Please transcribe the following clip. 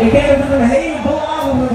Ik came up het een hele avond